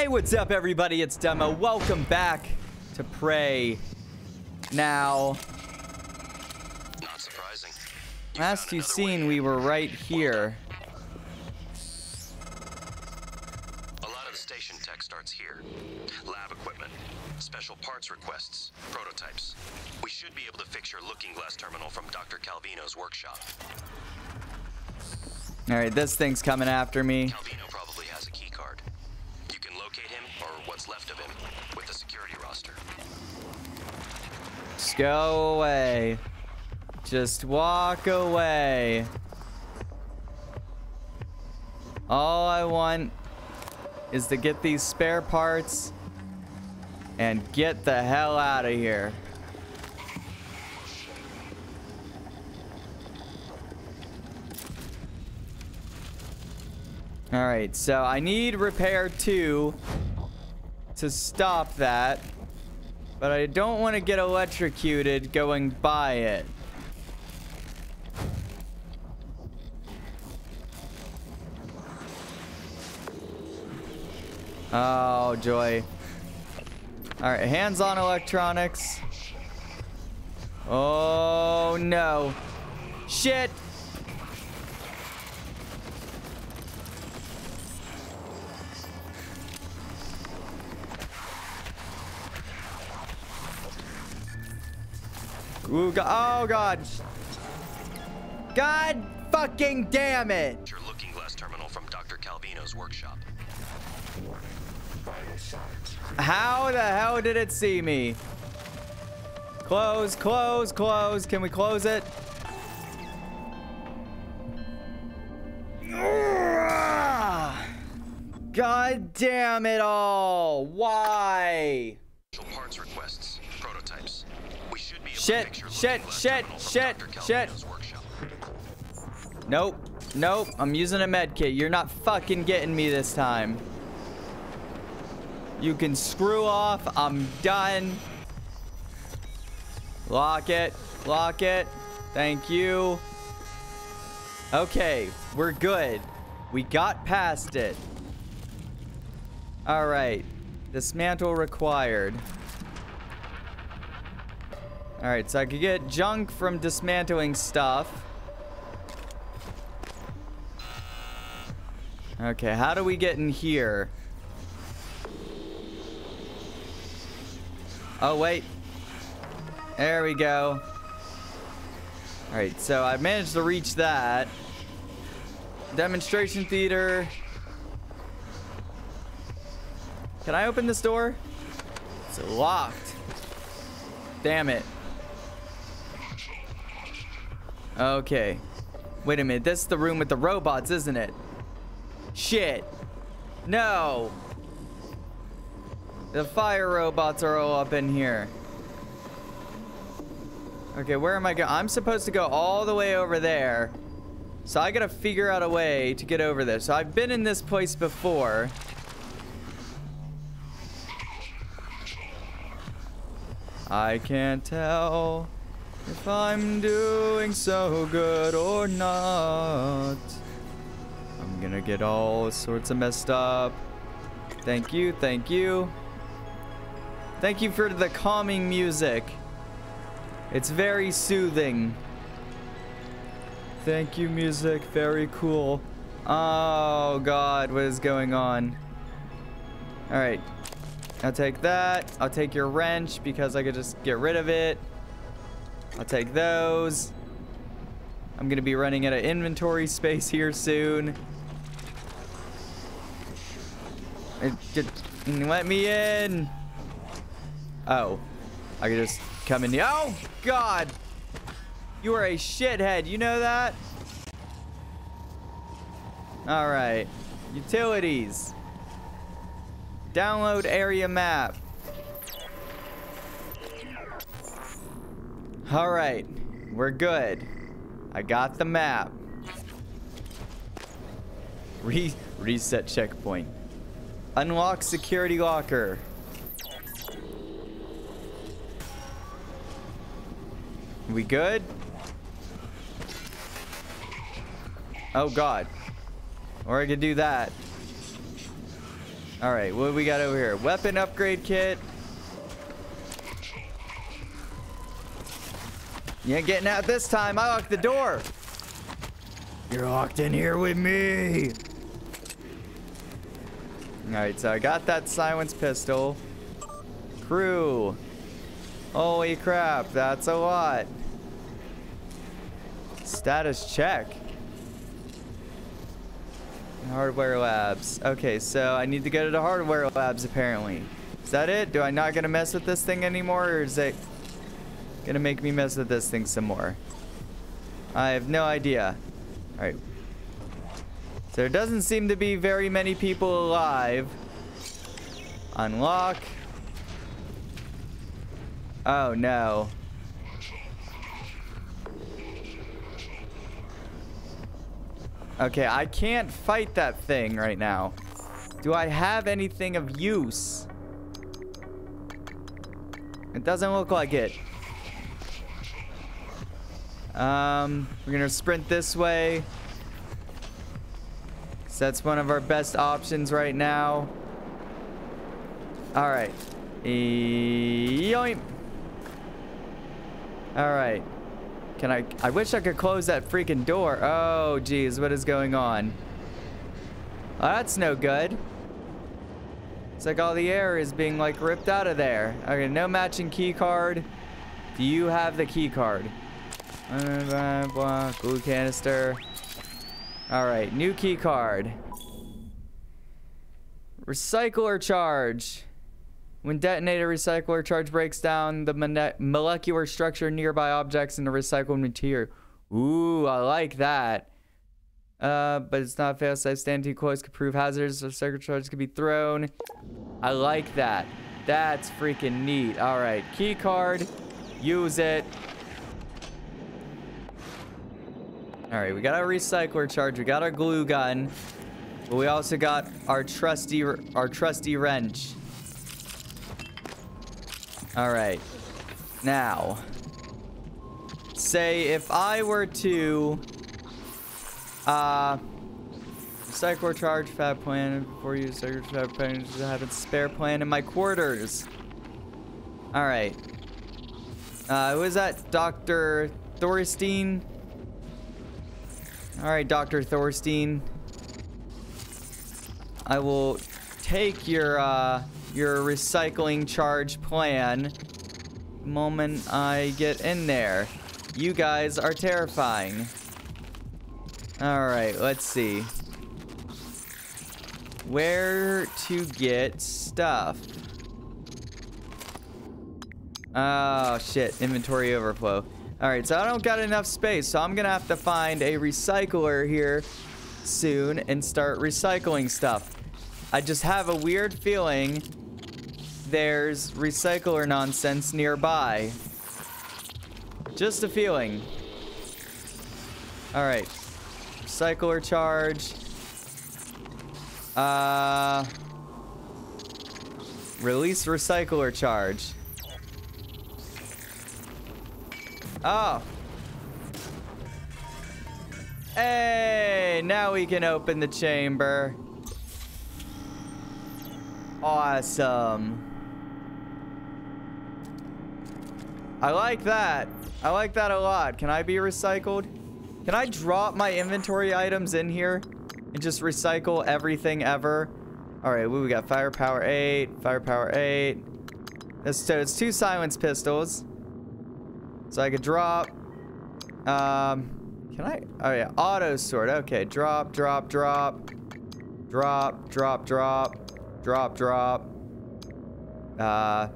Hey, what's up, everybody? It's Demo. Welcome back to Prey. Now, Not surprising. You last you seen, we were right here. A lot of the station tech starts here. Lab equipment, special parts requests, prototypes. We should be able to fix your looking glass terminal from Dr. Calvino's workshop. All right, this thing's coming after me. Calvino what's left of him, with the security roster. Just go away. Just walk away. All I want is to get these spare parts and get the hell out of here. All right, so I need repair two to stop that. But I don't want to get electrocuted going by it. Oh, joy. Alright, hands on electronics. Oh, no. Shit! Ooh, go oh, God. God fucking damn it! Your looking glass terminal from Dr. Calvino's workshop. How the hell did it see me? Close, close, close. Can we close it? God damn it all. Why? Special parts requests, prototypes. We should be able Shit, shit, shit, shit, shit. Nope. Nope. I'm using a med kit. You're not fucking getting me this time. You can screw off. I'm done. Lock it. Lock it. Thank you. Okay. We're good. We got past it. All right. Dismantle required. All right. So I could get junk from dismantling stuff. Okay, how do we get in here? Oh, wait. There we go. Alright, so I managed to reach that. Demonstration theater. Can I open this door? It's locked. Damn it. Okay. Wait a minute. This is the room with the robots, isn't it? Shit. No. The fire robots are all up in here. Okay, where am I going? I'm supposed to go all the way over there. So I gotta figure out a way to get over there. So I've been in this place before. I can't tell if I'm doing so good or not. I'm gonna get all sorts of messed up. Thank you, thank you. Thank you for the calming music. It's very soothing. Thank you, music. Very cool. Oh, God. What is going on? All right. I'll take that. I'll take your wrench because I could just get rid of it. I'll take those. I'm going to be running out of inventory space here soon. Let me in. Oh. I could just come in. Oh, God. You are a shithead. You know that? All right. Utilities. Download area map. All right. We're good. I got the map. Re reset checkpoint. Unlock security locker. We good? Oh god. Or I could do that. All right, what do we got over here? Weapon upgrade kit. You ain't getting out this time. I locked the door. You're locked in here with me. All right, so I got that silence pistol. Crew. Holy crap, that's a lot. Status check. Hardware labs. Okay, so I need to go to the hardware labs apparently. Is that it? Do I not gonna mess with this thing anymore or is it gonna make me mess with this thing some more? I have no idea. Alright. So there doesn't seem to be very many people alive. Unlock. Oh no. Okay, I can't fight that thing right now. Do I have anything of use? It doesn't look like it. Um, we're gonna sprint this way. So that's one of our best options right now. All right. Yoink. All right. Can I? I wish I could close that freaking door. Oh, geez, what is going on? That's no good. It's like all the air is being like ripped out of there. Okay, no matching key card. Do you have the key card? Blah, blah. Glue canister. All right, new key card. Recycler charge. When detonator recycler charge breaks down the molecular structure nearby objects in the recycled material. Ooh, I like that. Uh, but it's not fail safe. Stand too close could prove hazards. Recycler charge could be thrown. I like that. That's freaking neat. All right, key card. Use it. All right, we got our recycler charge. We got our glue gun. But we also got our trusty our trusty wrench. All right. Now, say if I were to uh recycler charge fab plan before you recycle fab plan to have a spare plan in my quarters. All right. Uh, who is that? Dr. Thorstein? All right, Dr. Thorstein. I will take your uh, your recycling charge plan moment I get in there. You guys are terrifying. Alright, let's see. Where to get stuff. Oh, shit. Inventory overflow. Alright, so I don't got enough space, so I'm gonna have to find a recycler here soon and start recycling stuff. I just have a weird feeling there's recycler nonsense nearby. Just a feeling. Alright. Recycler charge. Uh... Release recycler charge. Oh. Hey, now we can open the chamber. Awesome. I like that. I like that a lot. Can I be recycled? Can I drop my inventory items in here and just recycle everything ever? All right, we got firepower 8, firepower 8. so it's two silence pistols. So I could drop. Um, can I? Oh yeah, auto sort. Okay, drop, drop, drop. Drop, drop, drop. Drop, drop. Uh,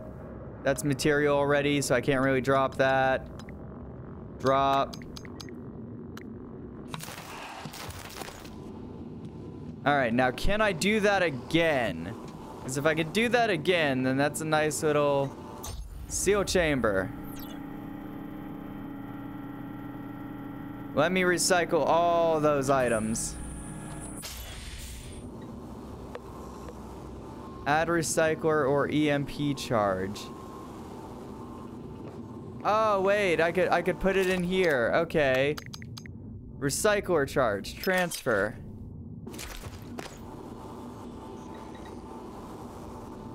that's material already, so I can't really drop that. Drop. All right, now can I do that again? Because if I could do that again, then that's a nice little seal chamber. Let me recycle all those items. Add recycler or EMP charge. Oh, wait, I could I could put it in here. Okay. Recycler charge, transfer.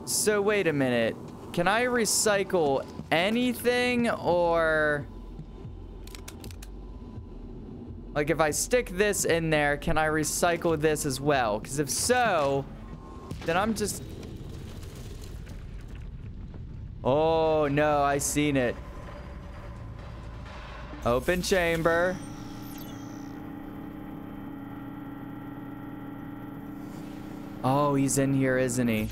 So wait a minute. Can I recycle anything or... Like if I stick this in there, can I recycle this as well? Because if so, then I'm just... Oh no, I seen it. Open chamber. Oh, he's in here, isn't he?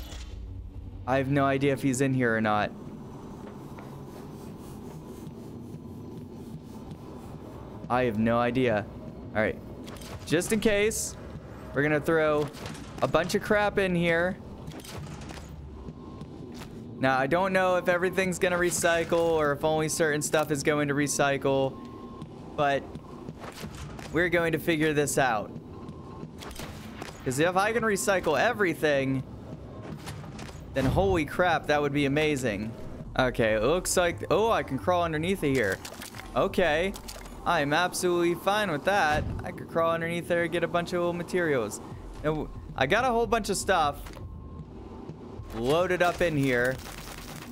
I have no idea if he's in here or not. I have no idea. All right. Just in case, we're going to throw a bunch of crap in here. Now, I don't know if everything's going to recycle or if only certain stuff is going to recycle, but we're going to figure this out. Because if I can recycle everything, then holy crap, that would be amazing. Okay, it looks like... Oh, I can crawl underneath of here. Okay. I'm absolutely fine with that. I could crawl underneath there and get a bunch of little materials. Now, I got a whole bunch of stuff loaded up in here.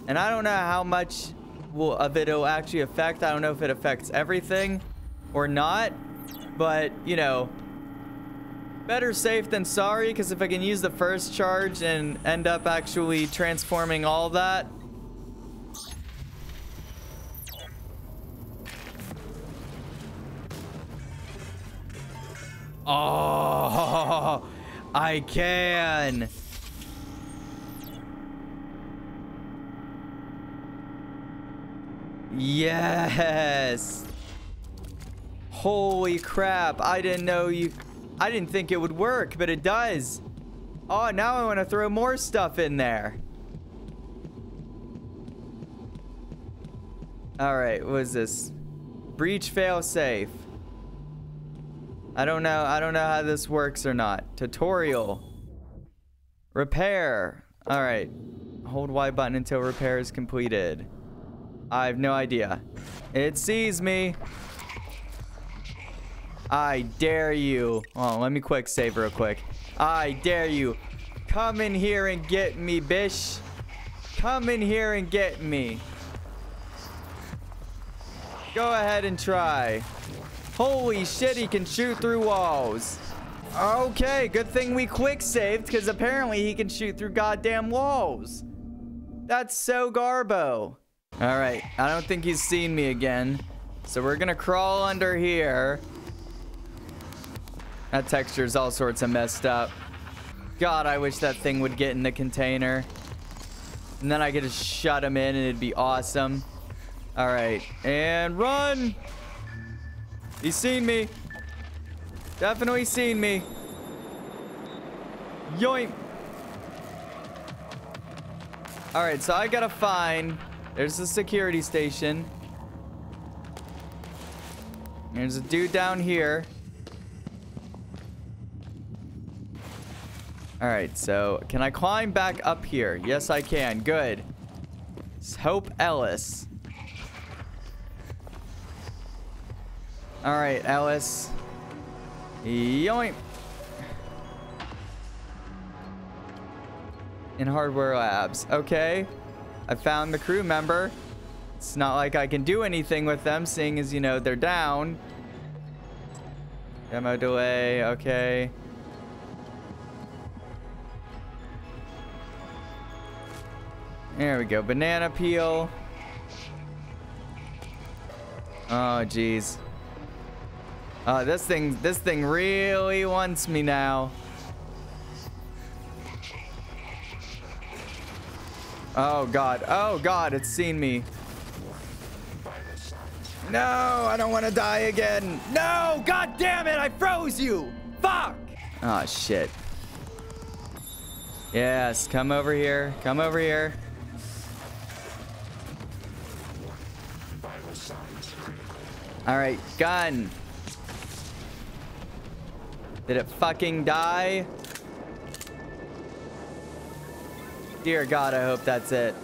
And I don't know how much will, of it will actually affect. I don't know if it affects everything or not. But, you know, better safe than sorry. Because if I can use the first charge and end up actually transforming all that, Oh, I can. Yes. Holy crap. I didn't know you... I didn't think it would work, but it does. Oh, now I want to throw more stuff in there. All right, what is this? Breach fail safe. I don't know. I don't know how this works or not. Tutorial. Repair. All right. Hold Y button until repair is completed. I have no idea. It sees me. I dare you. Oh, let me quick save real quick. I dare you. Come in here and get me, bish. Come in here and get me. Go ahead and try. Holy shit, he can shoot through walls. Okay, good thing we quick saved because apparently he can shoot through goddamn walls. That's so garbo. All right, I don't think he's seen me again. So we're gonna crawl under here. That texture is all sorts of messed up. God, I wish that thing would get in the container. And then I could just shut him in and it'd be awesome. All right, and run. He's seen me. Definitely seen me. Yoink. Alright, so I gotta find... There's the security station. There's a dude down here. Alright, so can I climb back up here? Yes, I can. Good. It's Hope Ellis. All right, Alice. Yoink. In hardware labs. Okay. I found the crew member. It's not like I can do anything with them, seeing as, you know, they're down. Demo delay. Okay. There we go. Banana peel. Oh, jeez. Oh, this thing, this thing really wants me now. Oh god, oh god, it's seen me. No, I don't want to die again. No, god damn it, I froze you. Fuck. Oh shit. Yes, come over here, come over here. All right, gun. Did it fucking die? Dear God, I hope that's it.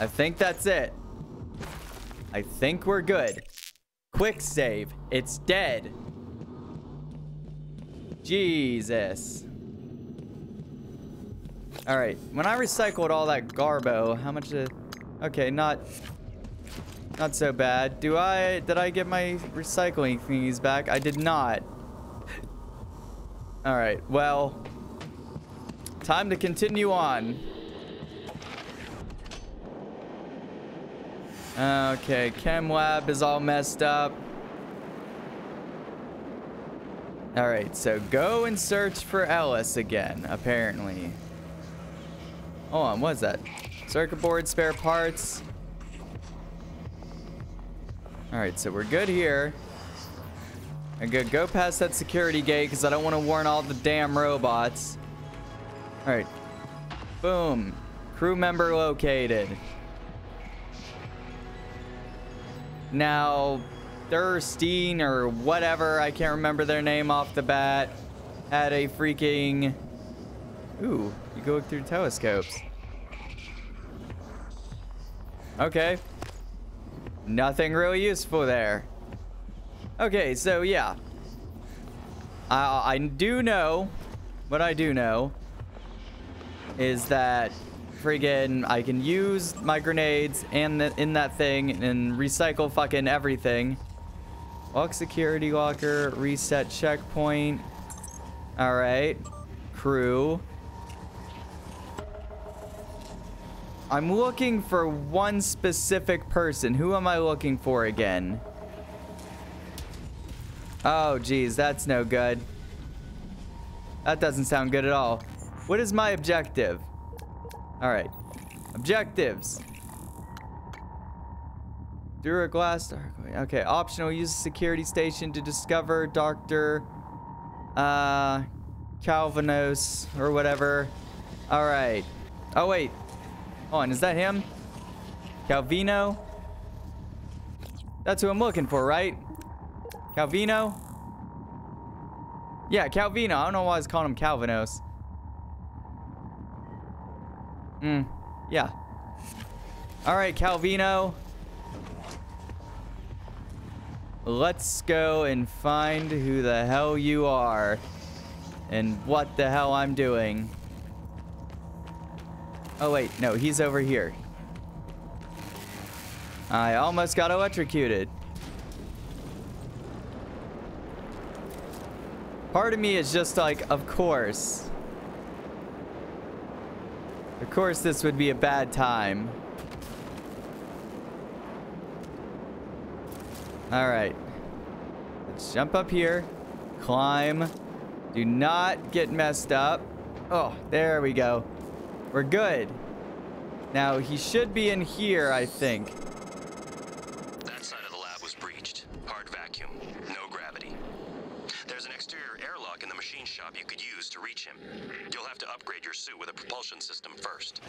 I think that's it. I think we're good. Quick save. It's dead. Jesus. All right, when I recycled all that garbo, how much did... Okay, not... Not so bad. Do I... Did I get my recycling thingies back? I did not. All right, well... Time to continue on. Okay, chem lab is all messed up. All right, so go and search for Ellis again, apparently. Hold on, what is that? Circuit board, spare parts. All right, so we're good here. I could go past that security gate because I don't want to warn all the damn robots. All right. Boom. Crew member located. Now, Thurstein or whatever, I can't remember their name off the bat, had a freaking... Ooh, you go through telescopes. Okay. Nothing really useful there. Okay, so yeah. I, I do know, what I do know, is that friggin' I can use my grenades and in that thing and recycle fucking everything. Lock security locker, reset checkpoint. All right, crew. I'm looking for one specific person. Who am I looking for again? Oh, geez, that's no good. That doesn't sound good at all. What is my objective? All right. Objectives. Through a glass Duraglass. Okay, optional. Use a security station to discover Dr. Uh, Calvinos or whatever. All right. Oh, wait. Hold on. Is that him? Calvino? That's who I'm looking for, right? Calvino? Yeah, Calvino. I don't know why I was calling him Calvinos. Hmm. Yeah. All right, Calvino. Let's go and find who the hell you are. And what the hell I'm doing. Oh, wait. No, he's over here. I almost got electrocuted. Part of me is just like, of course. Of course this would be a bad time. Alright. Let's jump up here. Climb. Do not get messed up. Oh, there we go. We're good. Now, he should be in here, I think. That side of the lab was breached. Hard vacuum. No gravity. There's an exterior airlock in the machine shop you could use to reach him. You'll have to upgrade your suit with a propulsion system first.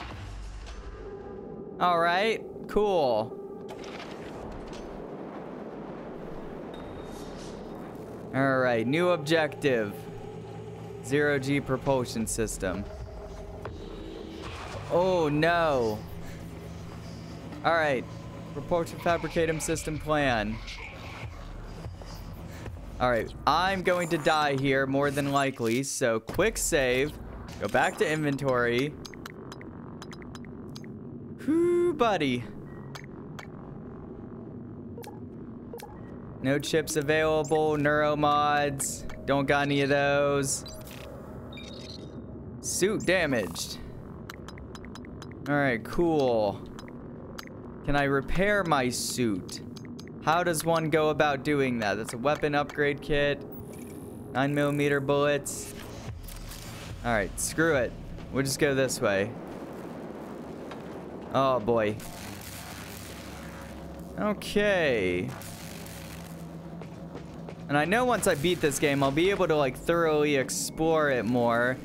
All right. Cool. All right. New objective. Zero G propulsion system. Oh, no. All right. Propulsion fabricatum system plan. All right. I'm going to die here more than likely. So quick save. Go back to inventory. Whoo, buddy. No chips available. Neuromods. Don't got any of those. Suit damaged. All right, cool. Can I repair my suit? How does one go about doing that? That's a weapon upgrade kit. 9 millimeter bullets. All right, screw it. We'll just go this way. Oh, boy. Okay. And I know once I beat this game, I'll be able to, like, thoroughly explore it more.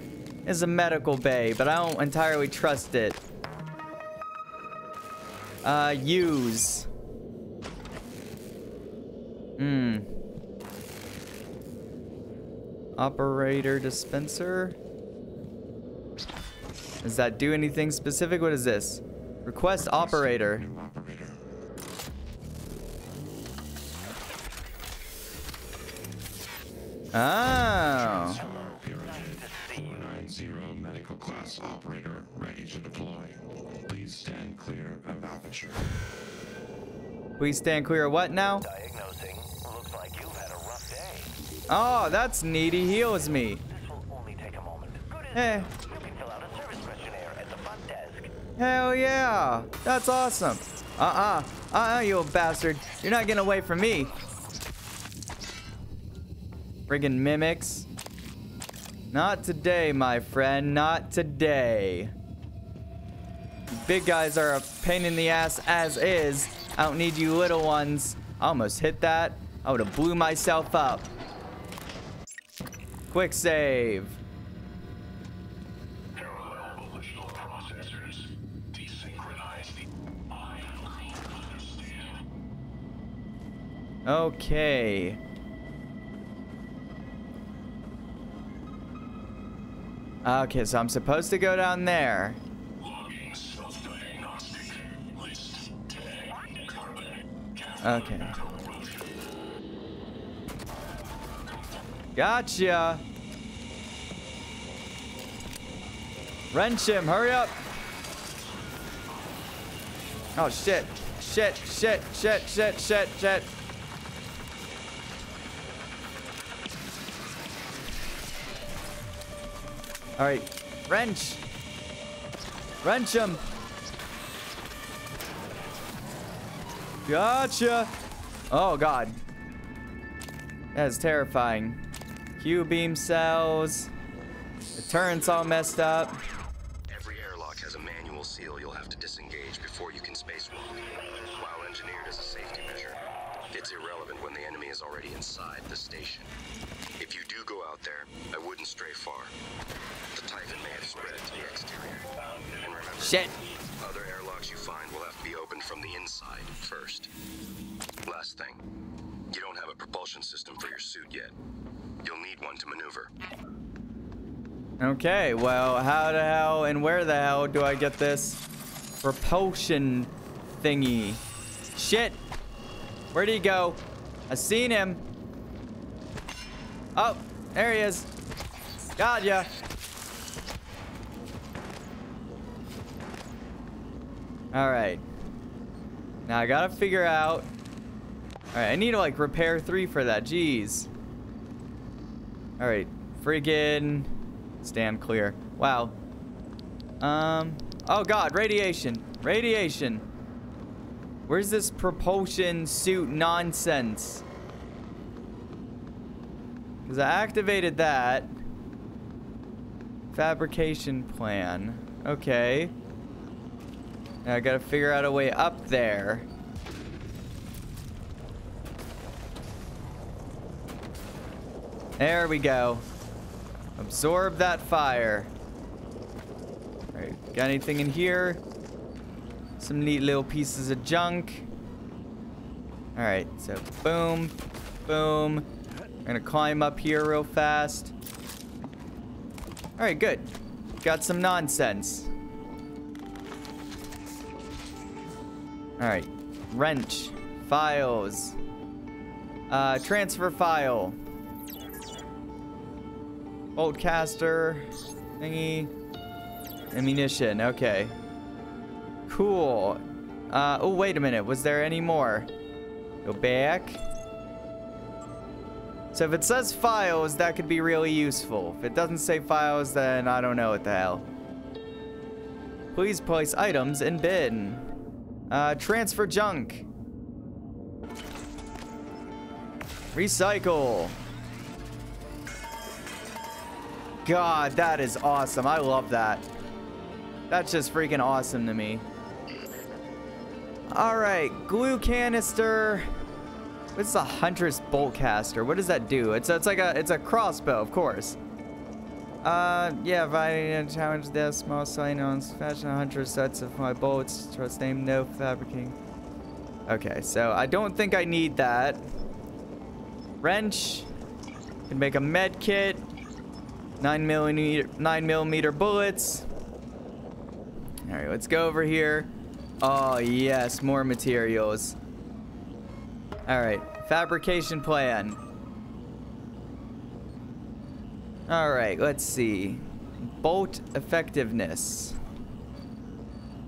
It's a medical bay, but I don't entirely trust it. Uh, use. Hmm. Operator dispenser. Does that do anything specific? What is this? Request operator. Oh. Of aperture. Please stand clear of what now? Diagnosing. Looks like you've had a rough day. Oh, that's neat. He heals me. This will only take a moment. Good as Eh. You can fill out a service questionnaire at the front desk. Hell yeah. That's awesome. Uh-uh. Uh-uh, you old bastard. You're not getting away from me. Friggin' mimics. Not today, my friend. Not today. Big guys are a pain in the ass as is. I don't need you little ones. I almost hit that. I would have blew myself up. Quick save. Okay. Okay, so I'm supposed to go down there. Okay. Gotcha. Wrench him, hurry up. Oh, shit. Shit, shit, shit, shit, shit, shit. All right, wrench. Wrench him. Gotcha. Oh, God. That is terrifying. Q beam cells. The turret's all messed up. Every airlock has a manual seal you'll have to disengage before you can spacewalk. While engineered as a safety measure, it's irrelevant when the enemy is already inside the station. If you do go out there, I wouldn't stray far. The Typhon may have spread to the exterior. And remember, Shit. other airlocks you find will have to be opened from the inside first. Last thing, you don't have a propulsion system for your suit yet. You'll need one to maneuver. Okay, well, how the hell and where the hell do I get this propulsion thingy? Shit. Where'd he go? I seen him. Oh, there he is. Got ya. All right. Now I gotta figure out. All right, I need to like repair three for that. Jeez. All right, friggin' stand clear. Wow. Um. Oh God, radiation, radiation. Where's this propulsion suit nonsense? Because I activated that. Fabrication plan. Okay. Now I gotta figure out a way up there. There we go. Absorb that fire. Alright, got anything in here? Some neat little pieces of junk. Alright, so boom, boom. I'm gonna climb up here real fast. Alright, good. Got some nonsense. Alright, wrench, files, uh, transfer file. Bolt caster, thingy, ammunition. Okay. Cool. Uh, oh, wait a minute. Was there any more? Go back. So if it says files, that could be really useful. If it doesn't say files, then I don't know what the hell. Please place items in bin. Uh, transfer junk. Recycle. God, that is awesome. I love that. That's just freaking awesome to me. All right, glue canister. What's a huntress bolt caster? What does that do? It's it's like a it's a crossbow, of course. Uh, yeah, if I challenge this small on fashion hunter sets of my bolts. Trust name no fabricating. Okay, so I don't think I need that. Wrench. Can make a med kit. Nine millimeter nine millimeter bullets. All right, let's go over here. Oh yes, more materials. All right, fabrication plan. All right, let's see. bolt effectiveness.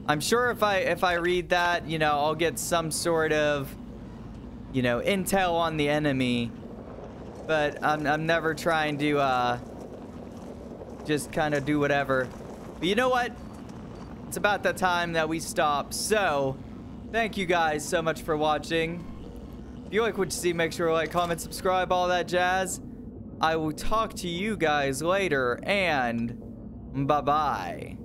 I'm sure if I if I read that, you know, I'll get some sort of you know, intel on the enemy. But I'm I'm never trying to uh just kind of do whatever. But you know what? It's about that time that we stop. So, thank you guys so much for watching. If you like what you see, make sure to like, comment, subscribe, all that jazz. I will talk to you guys later, and bye-bye.